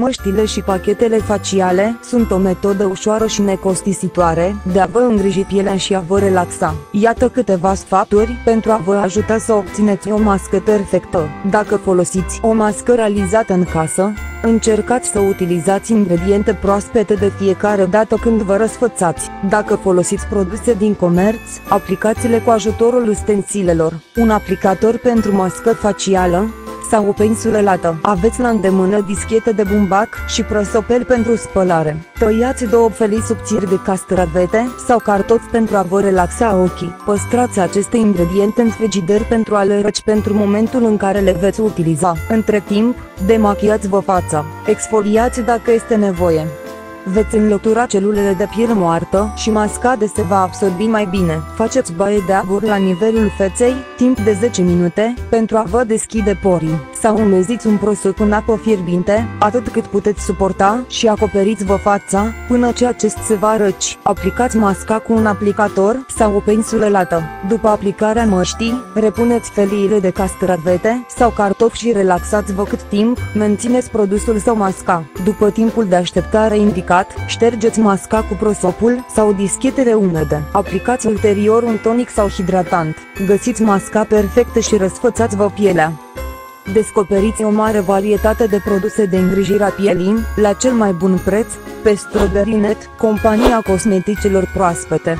Măștile și pachetele faciale sunt o metodă ușoară și necostisitoare de a vă îngriji pielea și a vă relaxa. Iată câteva sfaturi pentru a vă ajuta să obțineți o mască perfectă. Dacă folosiți o mască realizată în casă, încercați să utilizați ingrediente proaspete de fiecare dată când vă răsfățați. Dacă folosiți produse din comerț, aplicați-le cu ajutorul ustensilelor. Un aplicator pentru mască facială, sau o pensulă lată. Aveți la îndemână dischete de bumbac și prosopel pentru spălare. Tăiați două felii subțiri de castravete sau cartofi pentru a vă relaxa ochii. Păstrați aceste ingrediente în frigider pentru a le răci pentru momentul în care le veți utiliza. Între timp, demachiați-vă fața. Exfoliați dacă este nevoie veți înlătura celulele de piele moartă și mascade se va absorbi mai bine. Faceți baie de abur la nivelul feței, timp de 10 minute, pentru a vă deschide porii, sau umeziți un prosop cu apă fierbinte, atât cât puteți suporta, și acoperiți-vă fața, până ce acest se va răci. Aplicați masca cu un aplicator, sau o pensulă lată. După aplicarea măștii, repuneți feliile de castravete, sau cartofi și relaxați-vă cât timp, mențineți produsul sau masca. După timpul de așteptare indicat, aplicat, ștergeți masca cu prosopul sau dischetele umede. Aplicați ulterior un tonic sau hidratant. Găsiți masca perfectă și răsfățați-vă pielea. Descoperiți o mare varietate de produse de îngrijire a pielii, la cel mai bun preț, pe Strawberry.net, compania cosmeticelor proaspete.